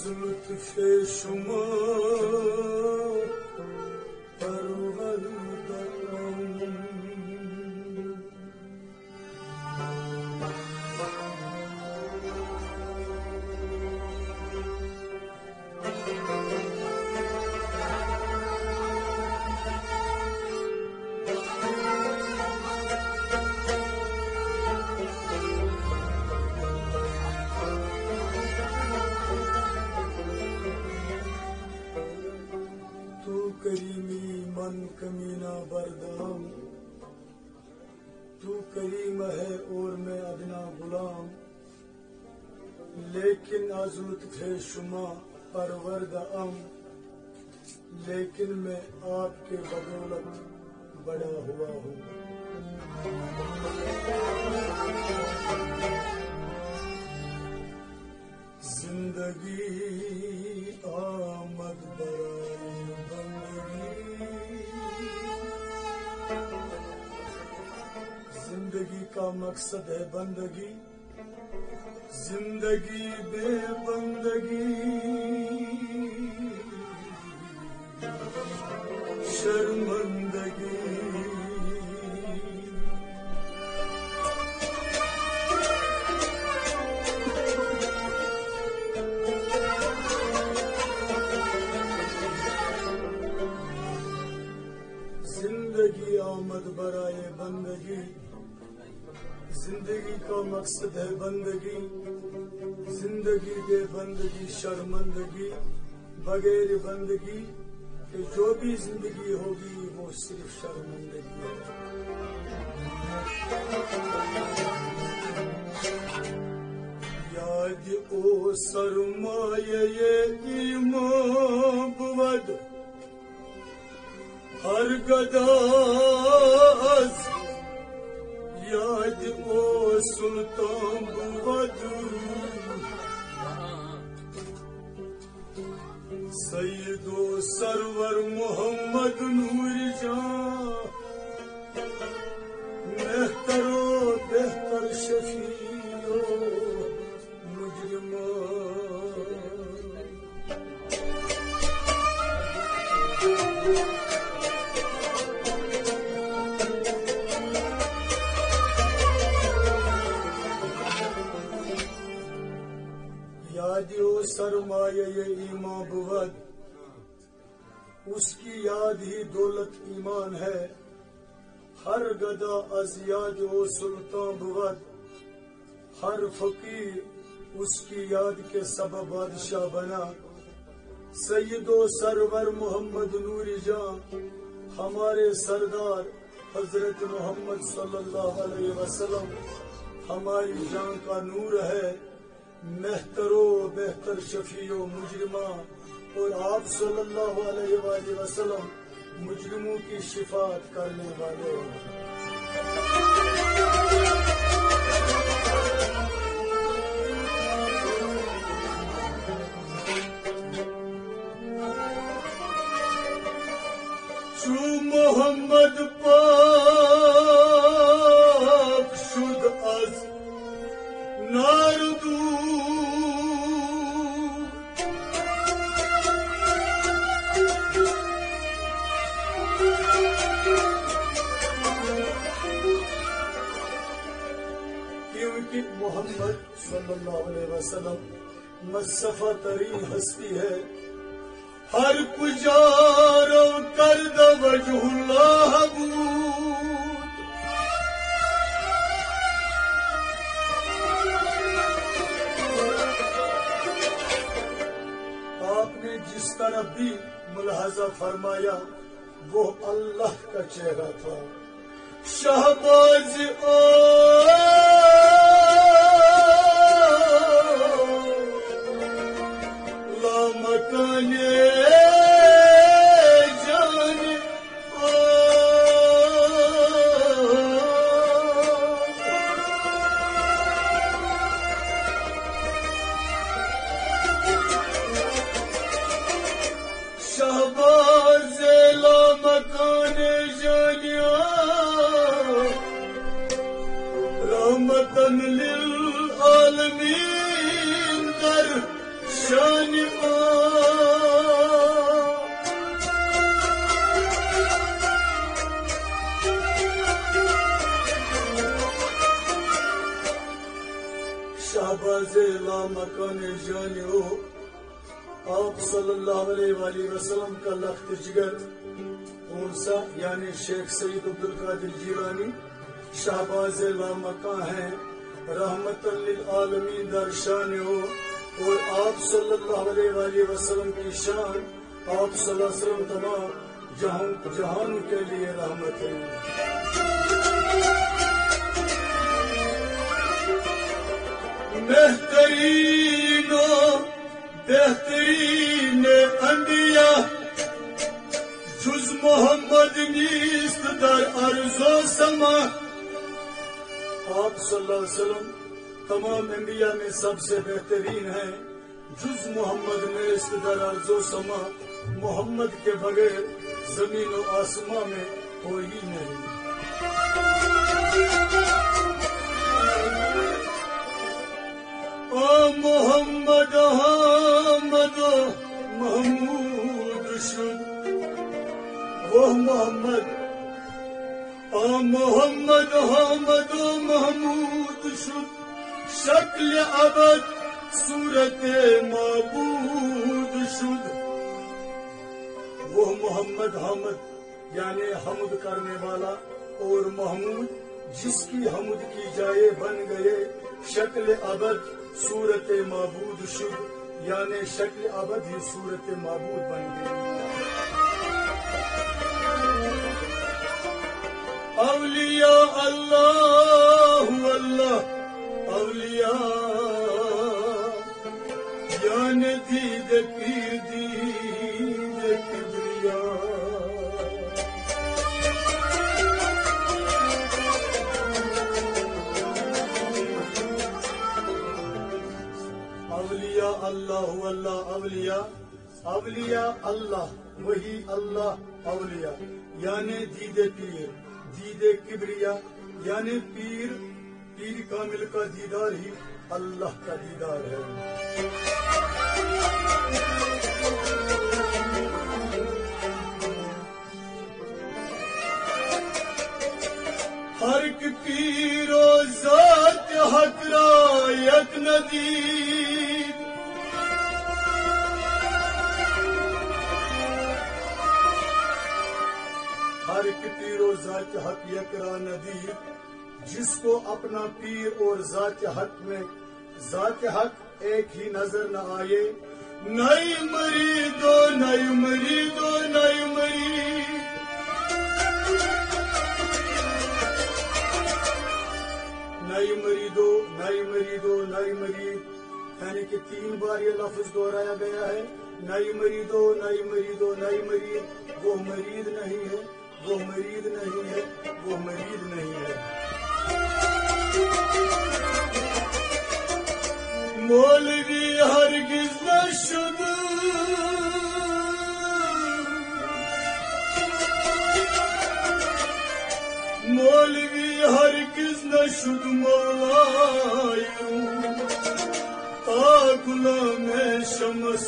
از لطف شما کے بدولت بڑا ہوا ہوں زندگی آمد برائے بندگی۔ زندگی کا مقصد ہے بندگی۔ زندگی जिंदगी का मकसद है बंदगी जिंदगी बे बंदगी शर्मंदगी बगैर बंदगी कि जो भी जिंदगी होगी वो सिर्फ शर्मंदगी है याद ओ सरमाये ईमान बुवद हर yad o sultan buvadur Sayyido Sarvar Muhammed Nuri Can Mehter o behter şefiyo mücriman Thank you. سرمایہ ایمان بود. اس کی یاد ہی دولت ایمان ہے. ہر گدا از یاد و سلطان بود. ہر فقیر اس کی یاد کے سبب بادشاہ بنا. سید و سرور محمد نوری جان، ہمارے سردار حضرت محمد صلی اللہ علیہ وسلم، ہماری جان کا نور ہے. مہتر و بہتر شفیع و مجرمہ، اور آپ صلی اللہ علیہ وآلہ وسلم مجرموں کی شفاعت کرنے والے۔ وسلم مصطفیٰ تری ہستی ہے۔ ہر پجارو کر وجہ اللہ آپ نے جس طرح بھی ملاحظہ فرمایا، وہ اللہ کا چہرہ تھا۔ شہباز اور رحمة للعالمين در شاني شعباز لا مكان جاني آپ صلی اللہ علیہ وآلہ وسلم کا لخت جگر اونسا یعنی شیخ سید عبدالقادر جیلانی شہباز لامکہ ہیں۔ رحمت للعالمین درشان ہو۔ اور آپ صلی اللہ علیہ وآلہ وسلم کی شان، آپ صلی اللہ علیہ وسلم تمام جہان جہان کے لیے رحمت ہے۔ بہترین بہترین انبیاء۔ جز محمد نیست در عرض و سما۔ آپ صلی اللہ علیہ وسلم تمام انبیاء میں سب سے بہترین ہیں۔ جز محمد میں استدار و سما، محمد کے بغیر زمین و آسماں میں کوئی نہیں۔ او محمد حامد محمود، شد۔ وہ محمد محمد حامد و محمود شد شکل ابد، صورت معبود شد۔ وہ محمد حامد یعنی حمد کرنے والا اور محمود، جس کی حمد کی جائے بن گئے، شکل ابد، صورت معبود شد یعنی شکل ابد ہی صورت معبود بن گئی Avliya Allahu Allah Avliya Ya nedide pirdi de kibriya. Avliya Allahu Allah Avliya Avliya Allah Vahiy Allah Avliya Yani dide pir دید کبریا یعنی پیر پیر کامل کا دیدار ہی اللہ کا دیدار ہے۔ ہر پیر و ذات حق را یک ندی۔ ترک پیر اور ذات حق یکرا ندیب، جس کو اپنا پیر اور ذات حق میں، ذات حق ایک ہی نظر نہ آئے۔ نئی مری دو نئی مری دو نئی مری نئی مری دو نئی مری دو نئی مری یعنی کہ تین بار یہ لفظ دہرایا گیا ہے۔ نئی مری دو نئی مری دو نئی مری وہ مرید نہیں ہے۔ वो मरीद नहीं है वो मरीद नहीं है मौलवी हरगिज न शुद मौलवी हरगिज न शुद मौलायू ताकुला में शमस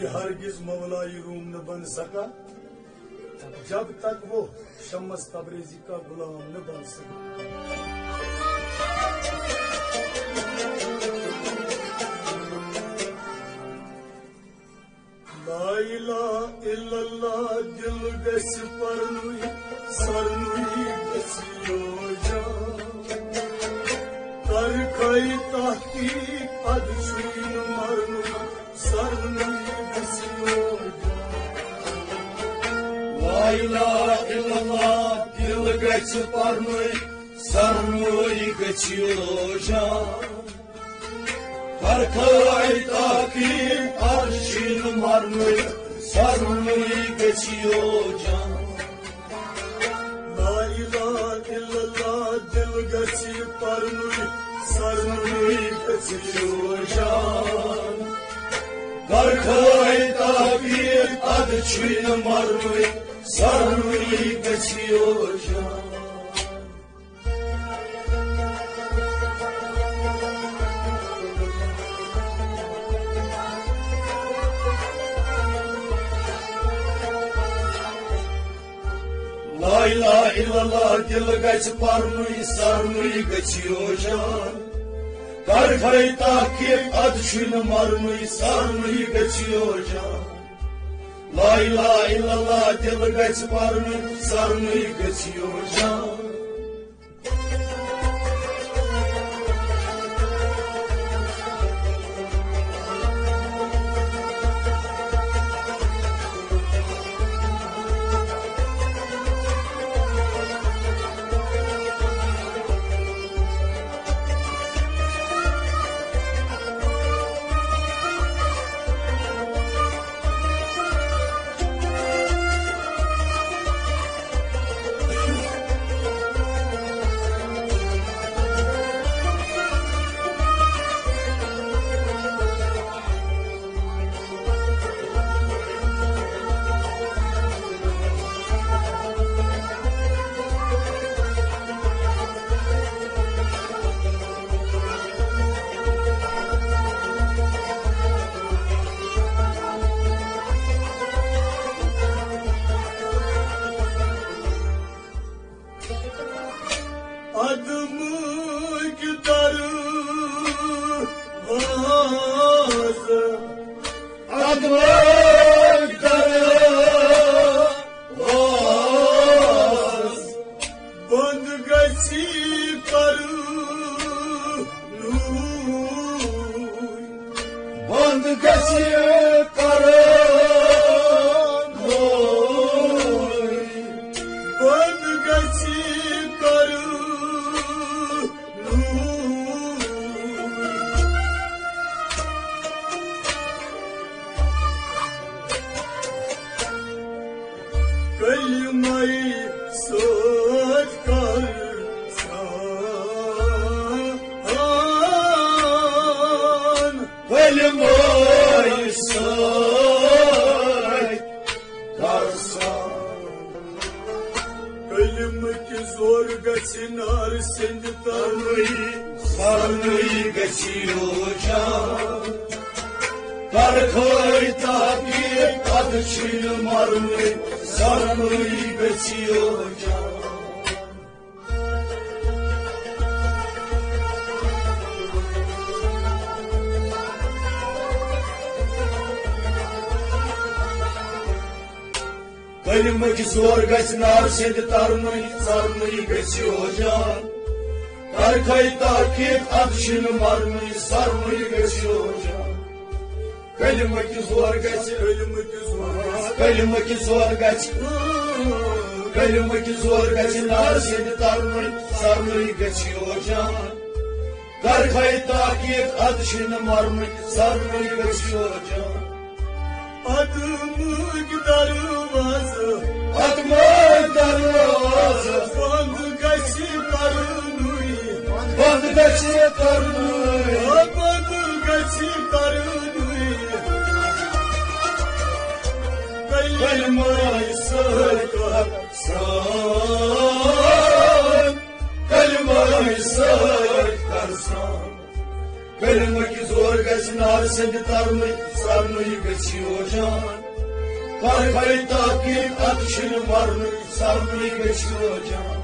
तबरेजी न शुद मौलवी हरगिज मौलाई रूम न बन सका जब तक वो शमस तबरेजी का गुलाम न बन सका लाइला इल्लल्लाह दिल गस परनुई सरनुई गसियो जा कर खई तहकीक अदशुइन मरनु सरनुई La ilahe illallah dil găți parnui sarnui gățioja Parcai takim arşin marnui sarnui gățioja La ilahe illallah dil gasi parnui sarnui gasiyo jan Karkay takip adı çiğne marmı Sarmıyı geçiyor can La ilahe illallah dil geç parmıyı sarmıyı geçiyor can Karkay takip adşını marmıyı sarmıyı geçiyor can La ilahe illallah geç parmıyı sarmıyı geçiyor can Seni tarmayı sarmayı geçiyor can Arkayı takip akşını marmayı sarmayı geçiyor can Kelimek zor geç Kelimek zor Kelimek zor geç Kelimek zor geçiner seni tarmayı sarmayı geçiyor can Arkayı takip akşını marmayı sarmayı geçiyor can Adımı vazı Sarkarsan Kelimeyi zor geçiner seni tarmayı sarmayı geçiyor can Karkayı takip akşını marmayı sarmayı geçiyor can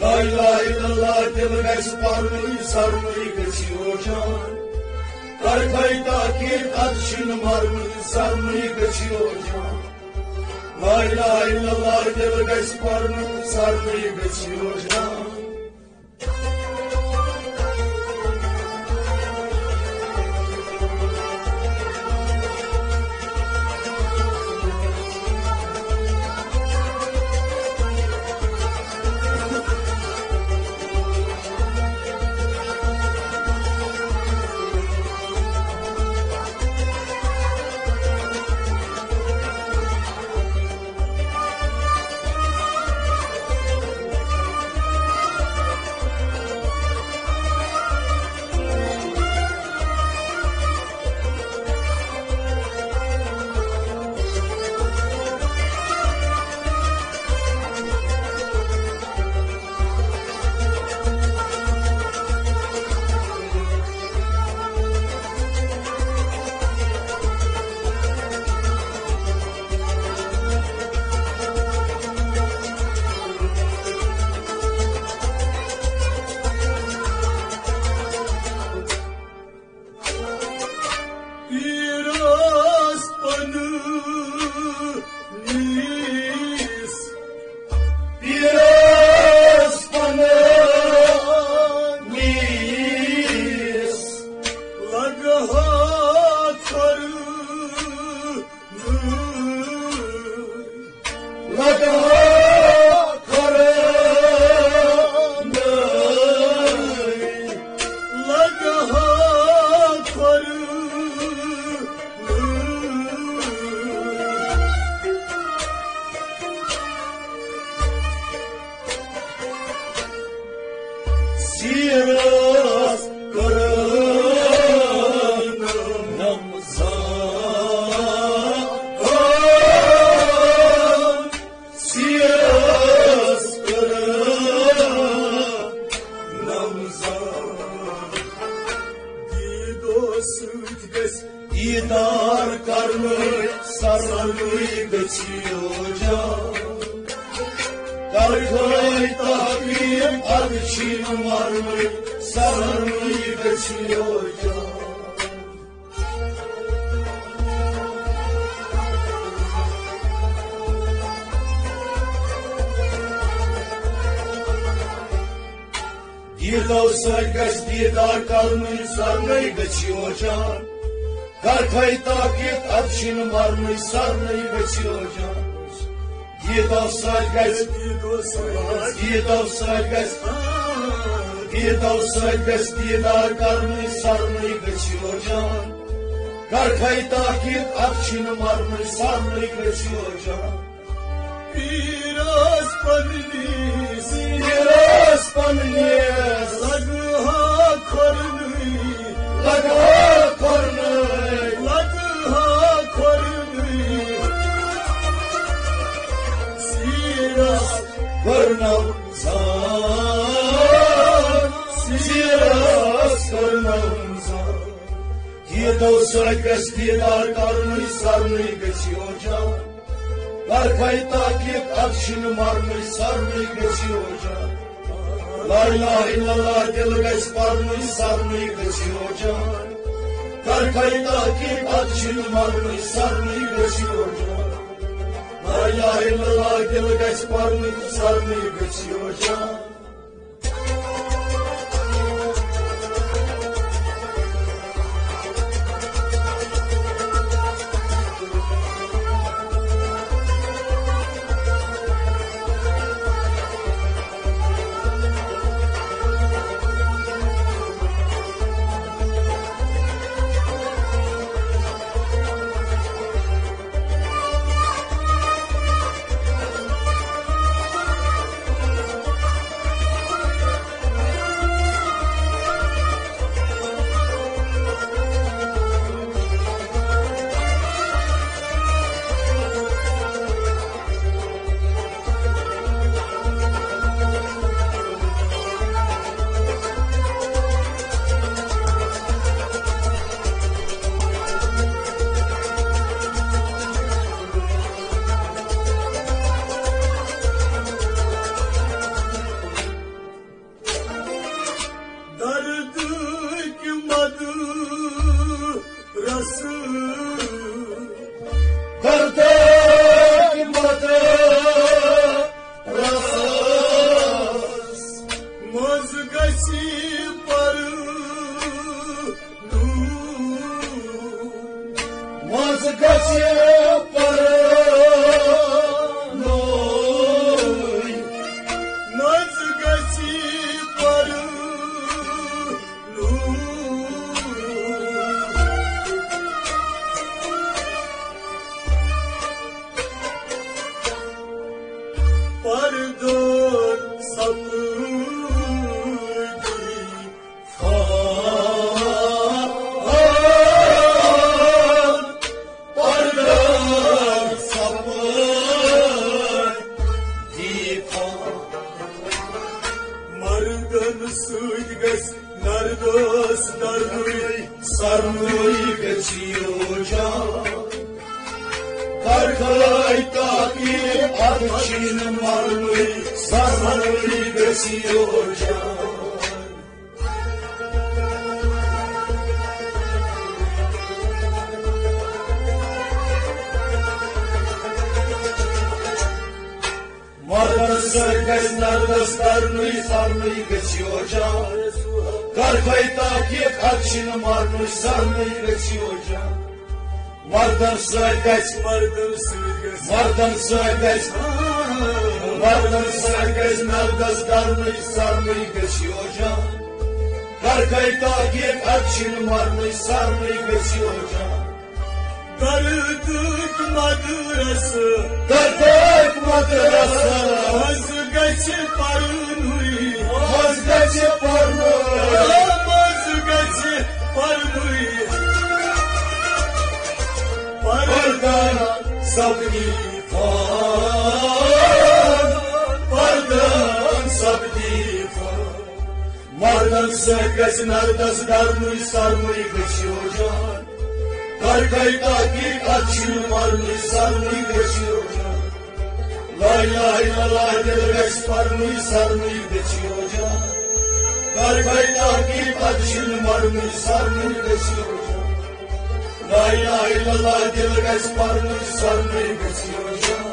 La ilahe illallah demek parmayı sarmayı geçiyor can Karkayı takip akşını marmayı sarmayı geçiyor can La ilahe illallah demek parmayı sarmayı geçiyor can See. Sütges bir dal sargaç Bir dal sargaç bir dar kalmış sarmayı geçiyor can Karkay takip arşin var mı sarmayı geçiyor can Biraz panisi Biraz paniyes Lagaha karı Laga kornay Yedav sargas diyedar karnı sarnı geçiyor can. Arkayı takip akşını marmı sarnı geçiyor can. La ilahe illallah dilgeç parmı sarnı geçiyor can. Karkayı takip akşını marmı sarnı geçiyor can. La ilahe illallah dilgeç parmı sarnı geçiyor can. Dardık see. Can. Darıdık madırası Dardak madrasa, Vazgeçip parnuy vazgeçip parmağı. Vazgeçip parnuy Vardan sabri fan, Vardan söylez, nalgaz darmış, sarmış geçiyor can. Karkay takip açın varmış, sarmış geçiyor can. La ilahe illallah delbes varmış, sarmış geçiyor can. Karkay takip açın varmış, sarmış geçiyor can. La ilahe illallah delbes varmış, sarmış geçiyor can.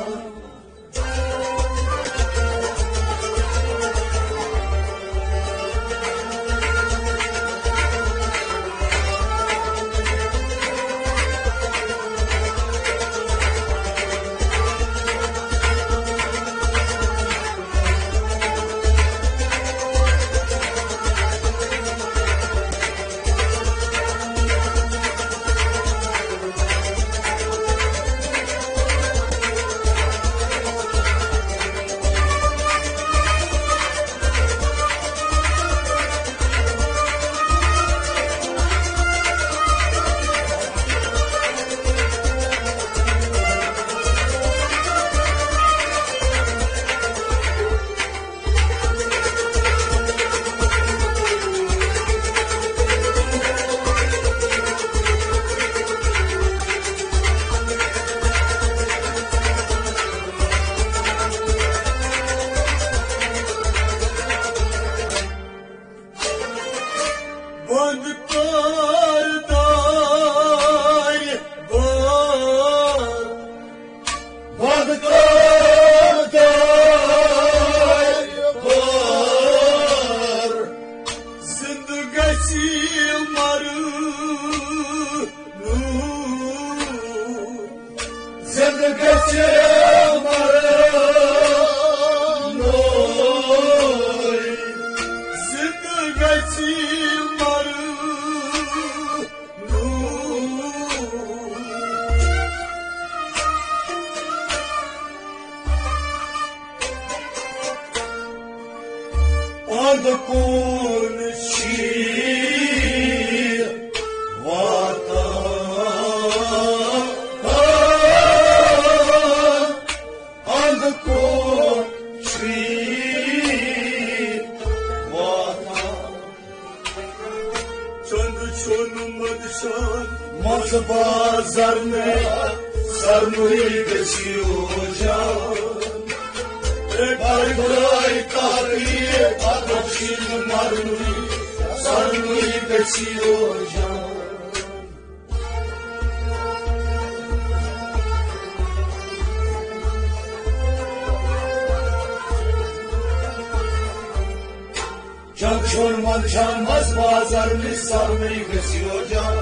Çorman çalmaz bazarını sarmayı geçiyor can.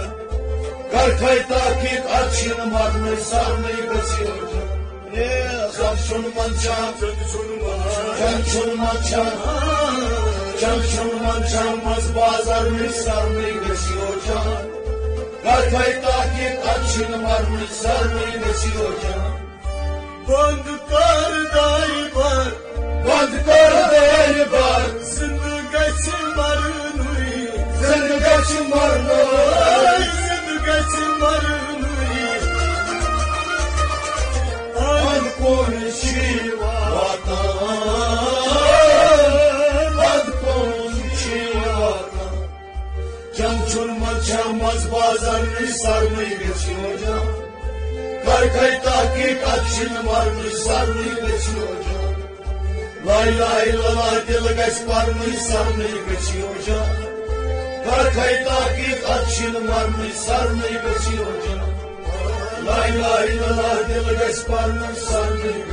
Karkay takip açın marmı sarmayı geçiyor can. Madşan Can çorman çal Can çorman çalmaz bazarını sarmayı geçiyor can. Karkay takip açın marmı sarmayı geçiyor can. Band dar dar var Bandıklar değeri kaçın var mı? Zindagati marı An konuşuyor vatan An konuşuyor vatan Can çurma çalmaz bazarını sarmayı geçiyor? Can Kaykay takip açın varmış sarmayı geçiyor? Can La ilahe illallah dil geç varmış sarmayı geçiyor? can Kaykay takip açın varmış sarmayı geçiyor can La ilahe illallah dil geç varmış sarmayı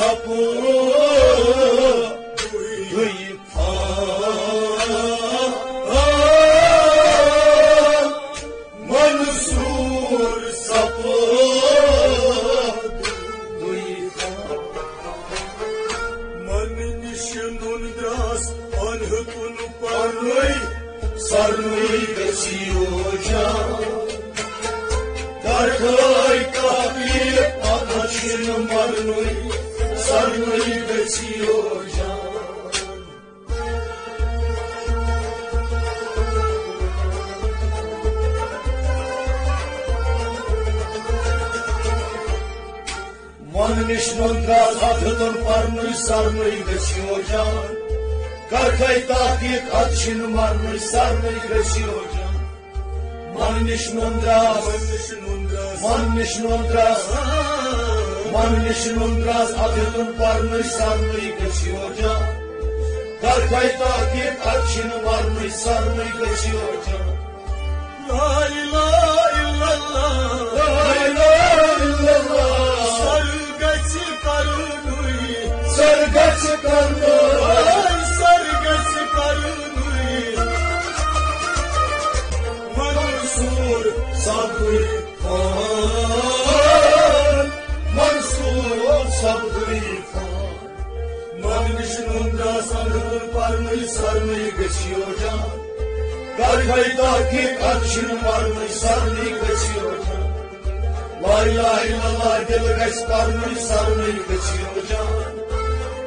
sapuru Yargaydaki karşın varmış sarnı kaçıyor. La ilahe illallah delgeç varmış sarnı kaçıyor hocam.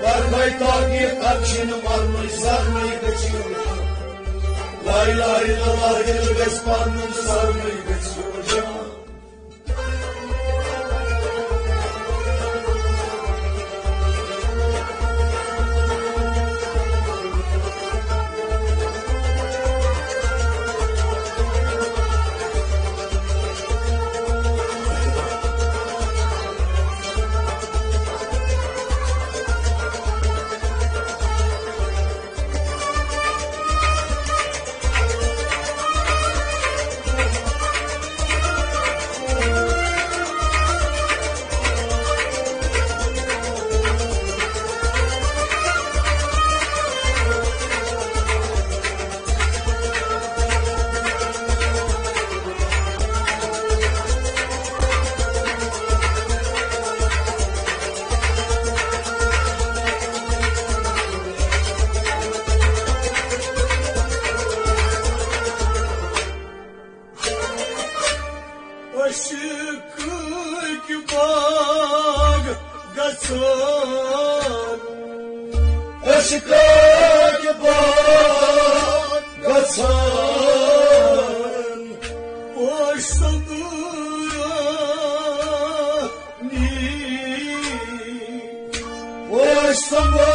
Yargaydaki karşın varmış sarnı kaçıyor. La ilahe illallah delgeç varmış sarnı kaçıyor. Christ the Lord.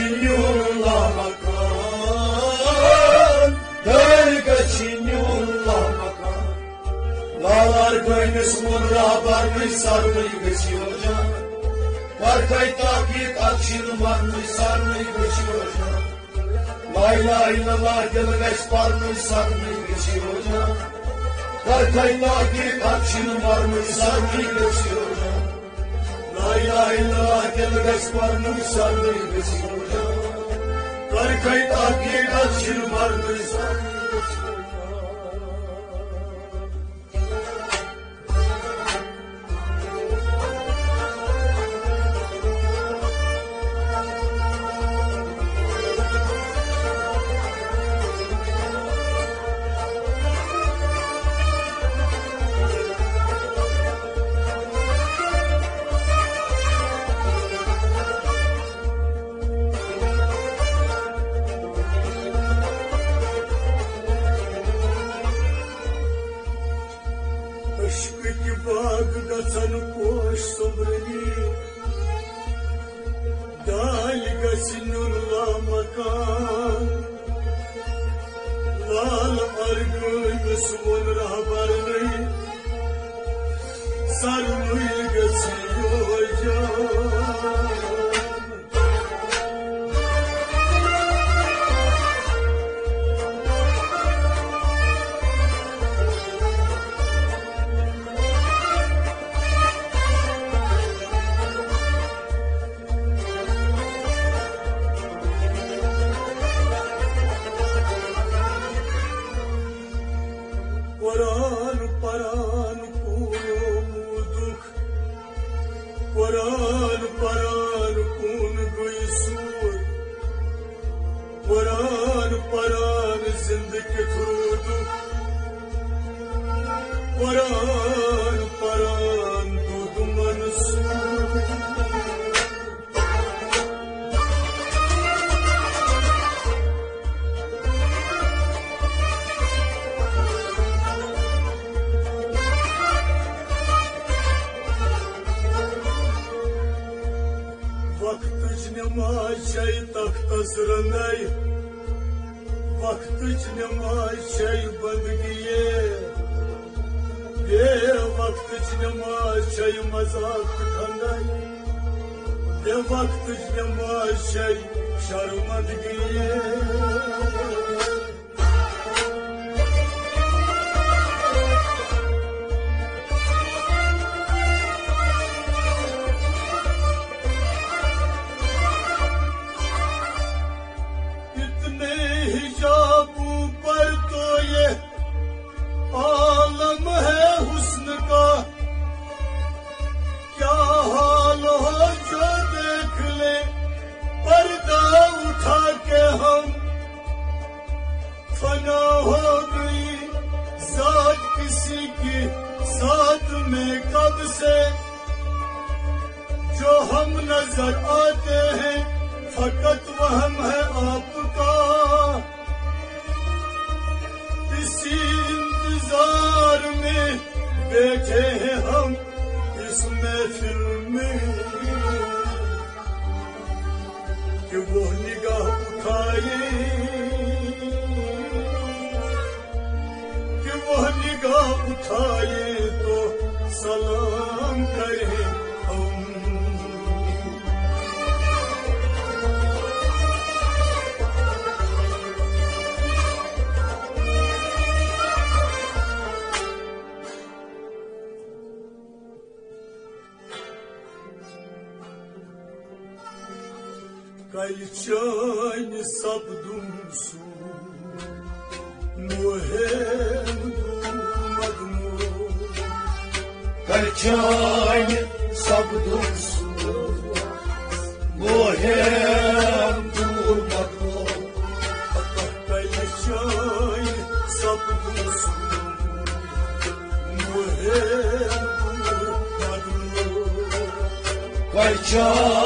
الله مكان ذلك تشيني الله مكان لا لاركاين اسمون رابر مش سارني بشي وجا لاركاي تاكيد اكشن مان مش سارني بشي وجا لا اله الا الله دلغش بار مش سارني بشي وجا لاركاي تاكيد اكشن مان مش سارني بشي وجا لا اله الا الله دلغش بار مش سارني بشي وجا Kayıt adliyeye kaçırım var mıysa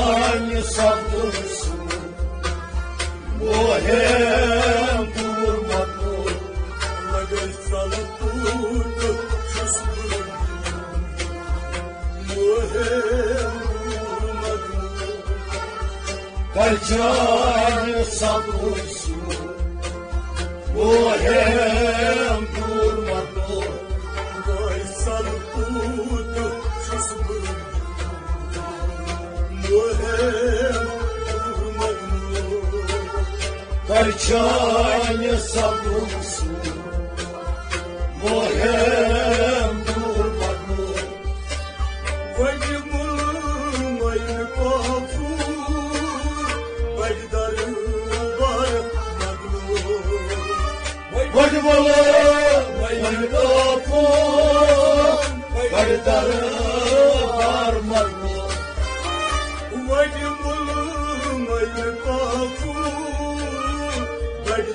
geçiyor can Kayçan savrulsun Bohem durmadı La göz puto sussurro Morreu Kayçan savrulsun Bohem durmadı Kayçan savrulsun Bohem durmadı Vai de mundo, vai de povo Vai de dar vai Vay bala, vay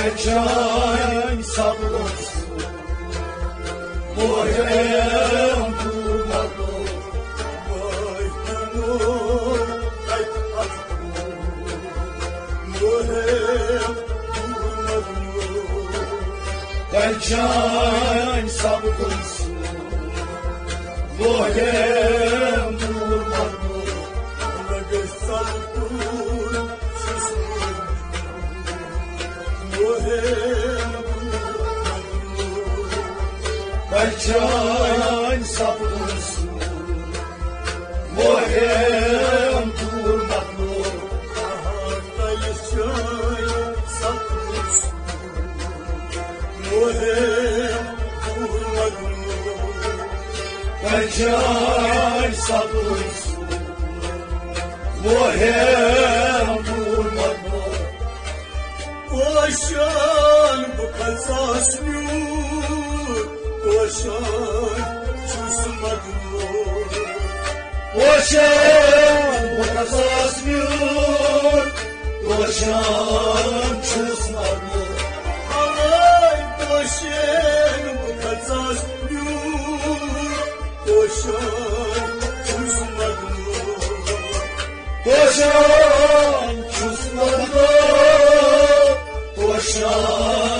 Kalçan savrulsun Bohem durmadı Vay kumur, ay aşkım, muhem durmadı. Kalçan savrulsun Bohem durmadı Kalçan savrulsun Bohem durmadı Ahanda yaşay, saklısın, muhem durmadı. Kalçan savrulsun Bohem durmadı Koşan bu kazas nur, koşan susmadı. Boşan bu kazasmıyor Boşan çözmadı Alay koşan bu kazas nur, koşan susmadı. Boşan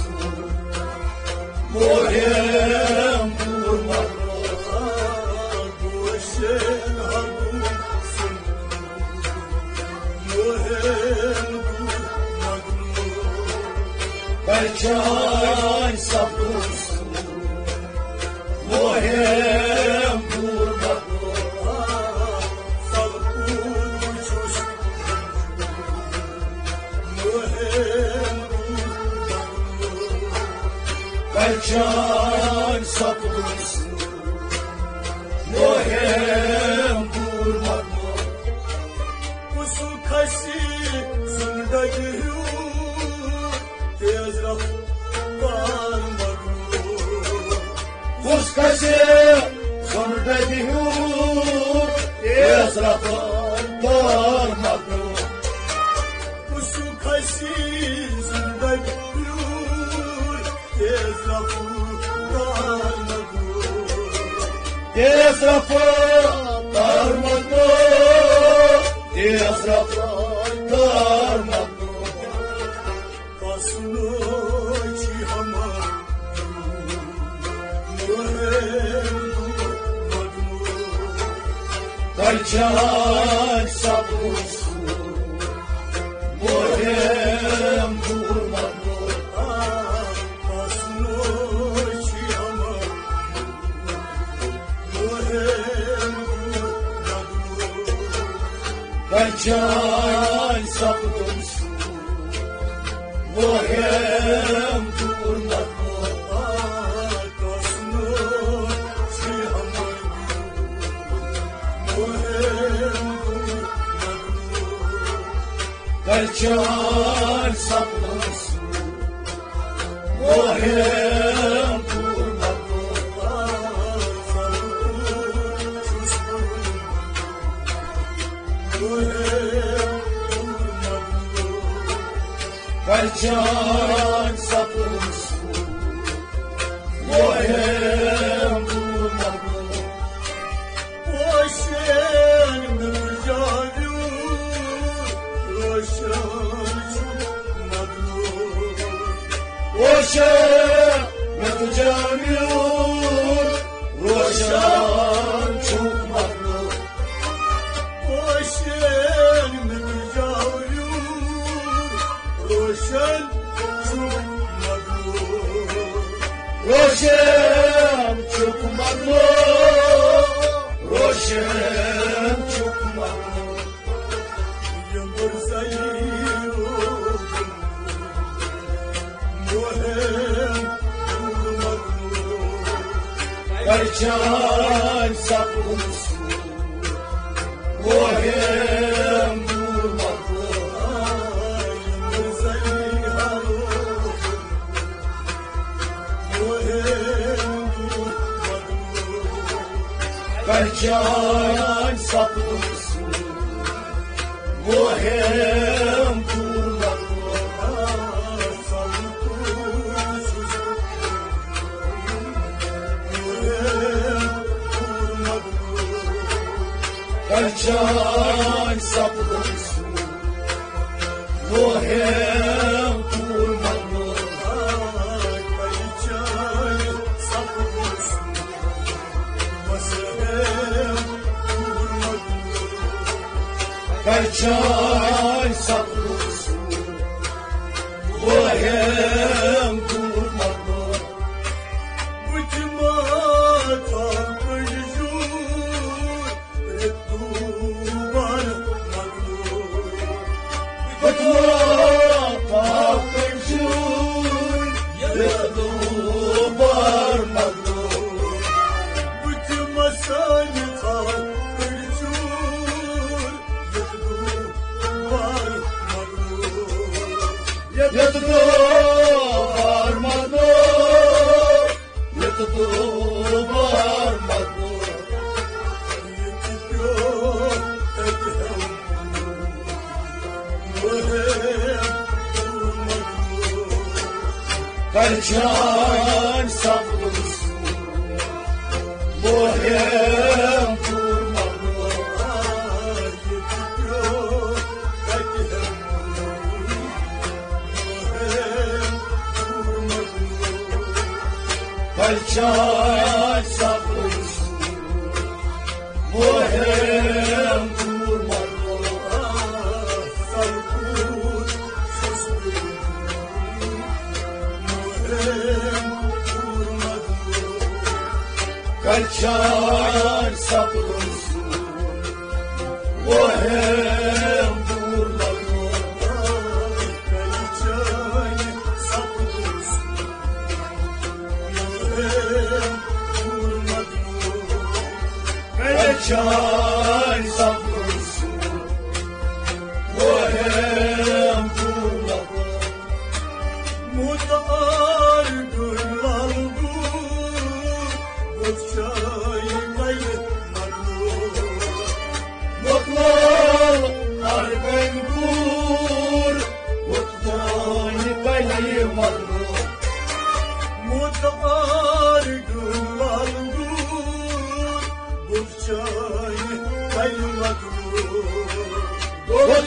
hanımsın Mühem Kalçay saptulsun Bohem kurmadı Boşan hanımsın Mühem Kalçay saptulsun Bohem Kalçay saptulsun Bohem kurmadı Kuskası sonunda dihur Ezrafın darmadı Ezrafın darmadı Ezrafın darmadı Kalçay sapulsun Bohem Kalçay sapulsun Bohem durmadı Kalçay Kalçay Roşan çıkmadı Roşan çıkmadı Kalçay sapulsun Bohem durmadı Kalçay sapulsun Bohem durmadı Kalçay sapulsun Kalçay sapulsun Bohem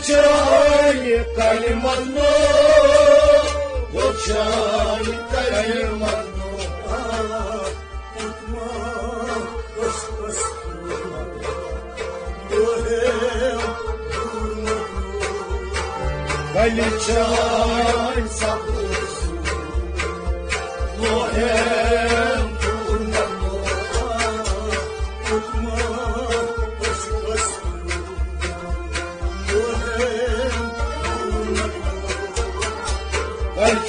وشانك المظلوم وشانك المظلوم Kalçan sapı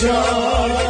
家